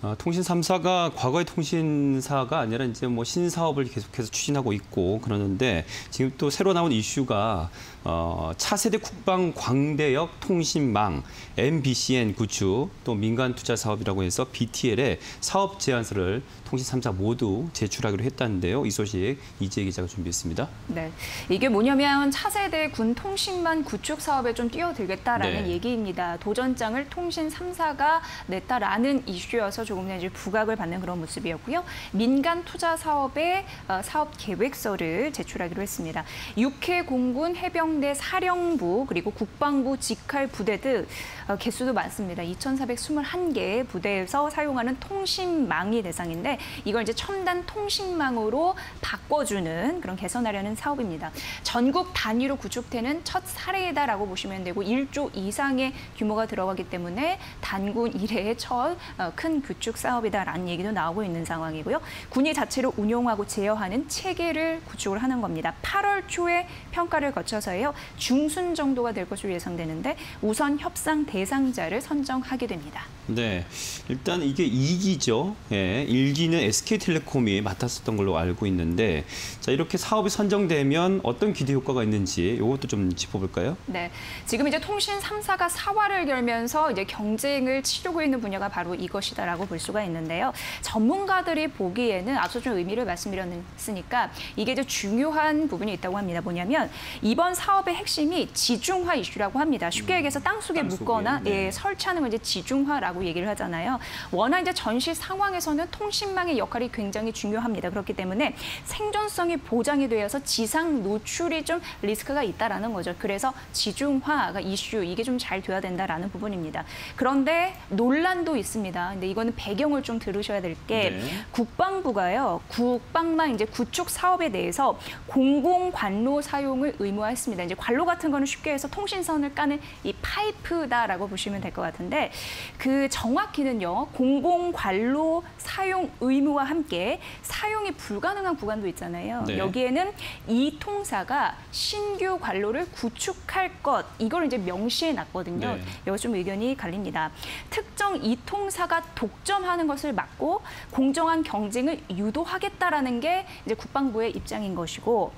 아, 통신 3사가 과거의 통신사가 아니라 이제 뭐 신사업을 계속해서 추진하고 있고 그러는데 지금 또 새로 나온 이슈가 어, 차세대 국방 광대역 통신망 MBCN 구축 또 민간 투자 사업이라고 해서 BTL의 사업 제안서를 통신 3사 모두 제출하기로 했다는데요. 이 소식 이재 기자가 준비했습니다. 네, 이게 뭐냐면 차세대 군 통신망 구축 사업에 좀 뛰어들겠다라는 네. 얘기입니다. 도전장을 통신 3사가 냈다라는 이슈여서 조금 더 이제 부각을 받는 그런 모습이었고요. 민간 투자 사업의 어, 사업 계획서를 제출하기로 했습니다. 육해 공군 해병대 사령부 그리고 국방부 직할 부대 등 어, 개수도 많습니다. 2,421개 부대에서 사용하는 통신망이 대상인데 이걸 이제 첨단 통신망으로 바꿔주는 그런 개선하려는 사업입니다. 전국 단위로 구축되는 첫 사례다라고 보시면 되고 1조 이상의 규모가 들어가기 때문에 단군 이래의 첫 큰 구축 사업이다라는 얘기도 나오고 있는 상황이고요. 군이 자체로 운용하고 제어하는 체계를 구축을 하는 겁니다. 8월 초에 평가를 거쳐서요. 중순 정도가 될 것으로 예상되는데 우선 협상 대상자를 선정하게 됩니다. 네, 일단 이게 2기죠. 예, 1기 는 SK텔레콤이 맡았었던 걸로 알고 있는데 자 이렇게 사업이 선정되면 어떤 기대 효과가 있는지 이것도 좀 짚어볼까요? 네, 지금 이제 통신 3사가 사활을 결면서 이제 경쟁을 치르고 있는 분야가 바로 이것이다라고 볼 수가 있는데요. 전문가들이 보기에는 앞서 좀 의미를 말씀드렸으니까 이게 이제 중요한 부분이 있다고 합니다. 뭐냐면 이번 사업의 핵심이 지중화 이슈라고 합니다. 쉽게 얘기해서 땅속에 땅속에, 묻거나 네. 예, 설치하는 걸 이제 지중화라고 얘기를 하잖아요. 워낙 이제 전시 상황에서는 통신 망의 역할이 굉장히 중요합니다. 그렇기 때문에 생존성이 보장이 되어서 지상 노출이 좀 리스크가 있다라는 거죠. 그래서 지중화가 이슈 이게 좀 잘 돼야 된다라는 부분입니다. 그런데 논란도 있습니다. 근데 이거는 배경을 좀 들으셔야 될게 네. 국방부가요 국방망 이제 구축 사업에 대해서 공공 관로 사용을 의무화했습니다. 이제 관로 같은 거는 쉽게 해서 통신선을 까는 이 파이프다라고 보시면 될 것 같은데 그 정확히는요 공공 관로 사용 의 무와 함께 사용이 불가능한 구간도 있잖아요. 네. 여기에는 이 통사가 신규 관로를 구축할 것 이걸 이제 명시해 놨거든요. 네. 여기 좀 의견이 갈립니다. 특정 이 통사가 독점하는 것을 막고 공정한 경쟁을 유도하겠다라는 게 이제 국방부의 입장인 것이고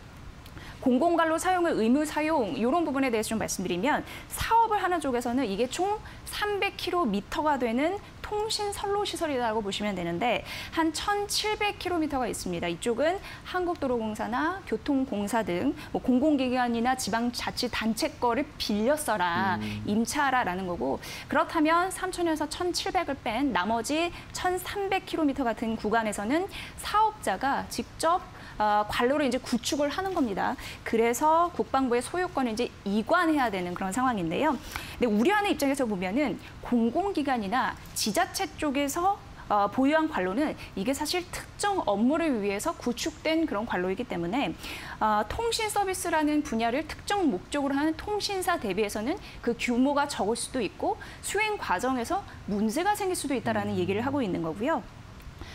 공공관로 사용을 의무 사용 이런 부분에 대해서 좀 말씀드리면 사업을 하는 쪽에서는 이게 총 300km가 되는 통신 선로 시설이라고 보시면 되는데 한 1,700km가 있습니다. 이쪽은 한국도로공사나 교통공사 등 뭐 공공기관이나 지방자치단체 거를 빌려 써라, 임차하라라는 거고 그렇다면 3,000에서 1,700을 뺀 나머지 1,300km 같은 구간에서는 사업자가 직접 어, 관로를 이제 구축을 하는 겁니다. 그래서 국방부의 소유권을 이제 이관해야 되는 그런 상황인데요. 근데 우려하는 입장에서 보면은 공공기관이나 지자체 쪽에서 어, 보유한 관로는 이게 사실 특정 업무를 위해서 구축된 그런 관로이기 때문에 어, 통신 서비스라는 분야를 특정 목적으로 하는 통신사 대비해서는 그 규모가 적을 수도 있고 수행 과정에서 문제가 생길 수도 있다라는 얘기를 하고 있는 거고요.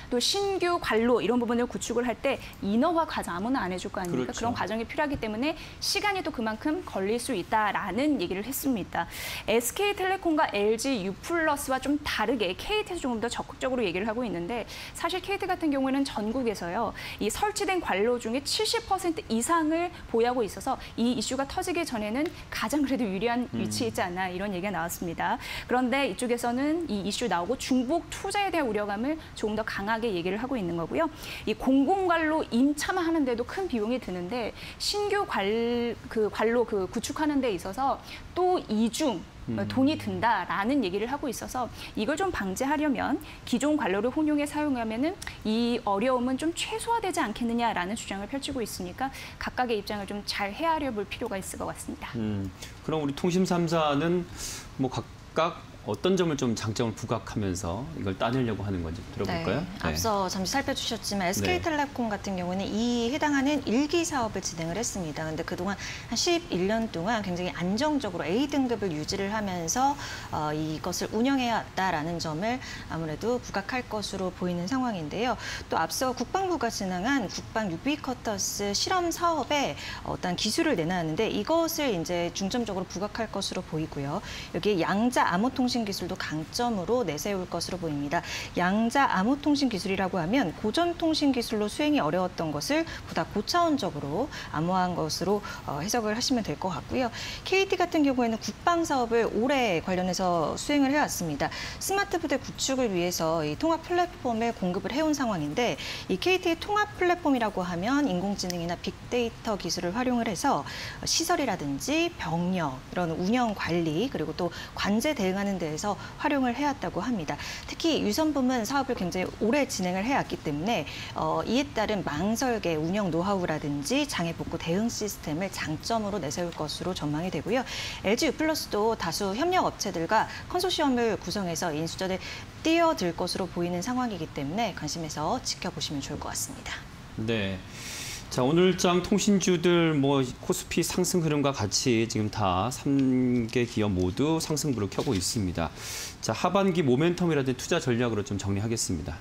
또 신규 관로 이런 부분을 구축을 할 때 인허가 과정 아무나 안 해줄 거 아닙니까? 그렇죠. 그런 과정이 필요하기 때문에 시간이 또 그만큼 걸릴 수 있다라는 얘기를 했습니다. SK텔레콤과 LG U+와 좀 다르게 KT에서 조금 더 적극적으로 얘기를 하고 있는데 사실 KT 같은 경우에는 전국에서요. 이 설치된 관로 중에 70% 이상을 보유하고 있어서 이 이슈가 터지기 전에는 가장 그래도 유리한 위치에 있지 않나 이런 얘기가 나왔습니다. 그런데 이쪽에서는 이 이슈 나오고 중복 투자에 대한 우려감을 조금 더 강 하게 얘기를 하고 있는 거고요. 이 공공관로 임차만 하는데도 큰 비용이 드는데 신규 관, 그 관로 그 구축하는 데 있어서 또 이중 돈이 든다라는 얘기를 하고 있어서 이걸 좀 방지하려면 기존 관로를 혼용해 사용하면은 이 어려움은 좀 최소화되지 않겠느냐라는 주장을 펼치고 있으니까 각각의 입장을 좀 잘 헤아려 볼 필요가 있을 것 같습니다. 음, 그럼 우리 통신 3사는 뭐 각각 어떤 점을 좀 장점을 부각하면서 이걸 따내려고 하는 건지 들어볼까요? 네, 앞서 잠시 살펴주셨지만 네. SK텔레콤 같은 경우는 이 해당하는 일기 사업을 진행을 했습니다. 근데 그동안 한 11년 동안 굉장히 안정적으로 A등급을 유지를 하면서 어, 이것을 운영해 왔다라는 점을 아무래도 부각할 것으로 보이는 상황인데요. 또 앞서 국방부가 진행한 국방 유비쿼터스 실험 사업에 어떤 기술을 내놨는데 이것을 이제 중점적으로 부각할 것으로 보이고요. 여기에 양자 암호통신 통신 기술도 강점으로 내세울 것으로 보입니다. 양자 암호 통신 기술이라고 하면 고전 통신 기술로 수행이 어려웠던 것을 보다 고차원적으로 암호화한 것으로 어, 해석을 하시면 될 것 같고요. KT 같은 경우에는 국방 사업을 오래 관련해서 수행을 해왔습니다. 스마트 부대 구축을 위해서 이 통합 플랫폼을 공급을 해온 상황인데 이 KT의 통합 플랫폼이라고 하면 인공지능이나 빅데이터 기술을 활용을 해서 시설이라든지 병력 이런 운영 관리 그리고 또 관제 대응하는 데 에서 활용을 해왔다고 합니다. 특히 유선 부문 사업을 굉장히 오래 진행을 해왔기 때문에 어, 이에 따른 망설계 운영 노하우라든지 장애 복구 대응 시스템을 장점으로 내세울 것으로 전망이 되고요. LG U+도 다수 협력 업체들과 컨소시엄을 구성해서 인수전에 뛰어들 것으로 보이는 상황이기 때문에 관심해서 지켜보시면 좋을 것 같습니다. 네. 자, 오늘장 통신주들 뭐 코스피 상승 흐름과 같이 지금 다 3개 기업 모두 상승부를 켜고 있습니다. 자, 하반기 모멘텀이라든지 투자 전략으로 좀 정리하겠습니다.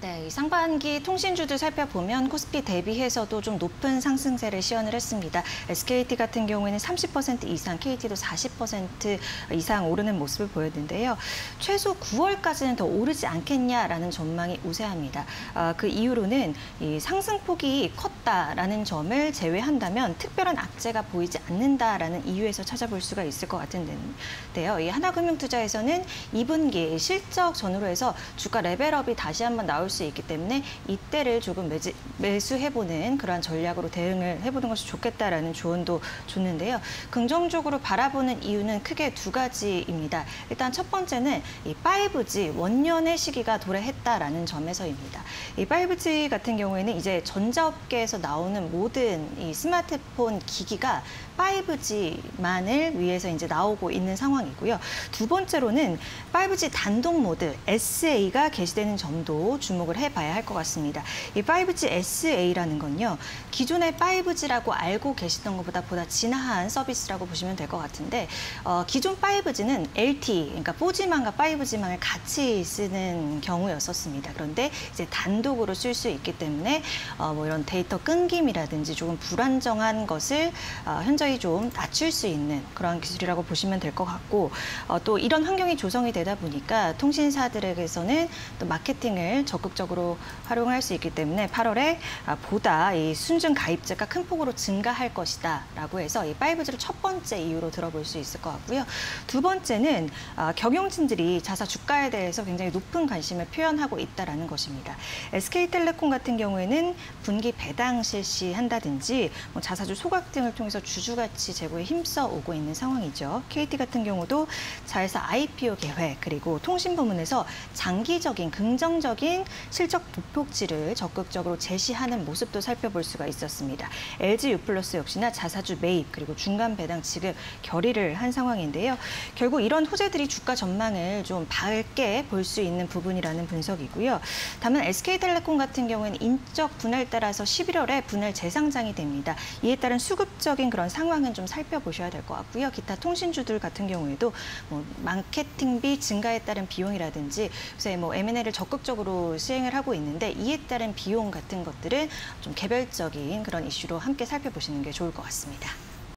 네, 이 상반기 통신주들 살펴보면 코스피 대비해서도 좀 높은 상승세를 시연을 했습니다. SKT 같은 경우에는 30% 이상, KT도 40% 이상 오르는 모습을 보였는데요. 최소 9월까지는 더 오르지 않겠냐라는 전망이 우세합니다. 아, 그 이유로는 이 상승폭이 컸다라는 점을 제외한다면 특별한 악재가 보이지 않는다라는 이유에서 찾아볼 수가 있을 것 같은데요. 이 하나금융투자에서는 2분기 실적 전후로 해서 주가 레벨업이 다시 한번 나올 수 있기 때문에 이때를 조금 매지, 매수해보는 그러한 전략으로 대응을 해보는 것이 좋겠다라는 조언도 줬는데요. 긍정적으로 바라보는 이유는 크게 두 가지입니다. 일단 첫 번째는 이 5G 원년의 시기가 도래했다라는 점에서입니다. 이 5G 같은 경우에는 이제 전자업계에서 나오는 모든 이 스마트폰 기기가 5G만을 위해서 이제 나오고 있는 상황이고요. 두 번째로는 5G 단독 모드 SA가 게시되는 점도 주목을 해봐야 할 것 같습니다. 이 5G SA라는 건요. 기존의 5G라고 알고 계시던 것보다 보다 진화한 서비스라고 보시면 될 것 같은데 어, 기존 5G는 LTE, 그러니까 4G망과 5G망을 같이 쓰는 경우였었습니다. 그런데 이제 단독으로 쓸 수 있기 때문에 어, 뭐 이런 데이터 끊김이라든지 조금 불안정한 것을 어, 현 저히 좀 낮출 수 있는 그런 기술이라고 보시면 될 것 같고 어, 또 이런 환경이 조성이 되다 보니까 통신사들에게서는 또 마케팅을 적극적으로 활용할 수 있기 때문에 8월에 아, 보다 이 순증 가입자가 큰 폭으로 증가할 것이다 라고 해서 이 5G를 첫 번째 이유로 들어볼 수 있을 것 같고요. 두 번째는 아, 경영진들이 자사 주가에 대해서 굉장히 높은 관심을 표현하고 있다라는 것입니다. SK텔레콤 같은 경우에는 분기 배당 실시한다든지 뭐 자사주 소각 등을 통해서 주주 가치 제고에 힘써 오고 있는 상황이죠. KT 같은 경우도 자회사 IPO 계획 그리고 통신 부문에서 장기적인 긍정적인 실적 보폭치를 적극적으로 제시하는 모습도 살펴볼 수가 있었습니다. LG U 역시나 자사주 매입 그리고 중간 배당 지급 결의를 한 상황인데요. 결국 이런 호재들이 주가 전망을 좀 밝게 볼 수 있는 부분이라는 분석이고요. 다만 SK텔레콤 같은 경우에는 인적 분할 따라서 11월에 분할 재상장이 됩니다. 이에 따른 수급적인 그런 상황은 좀 살펴보셔야 될 것 같고요. 기타 통신주들 같은 경우에도 뭐 마케팅비 증가에 따른 비용이라든지 요새 뭐 M&A를 적극적으로 시행을 하고 있는데 이에 따른 비용 같은 것들은 좀 개별적인 그런 이슈로 함께 살펴보시는 게 좋을 것 같습니다.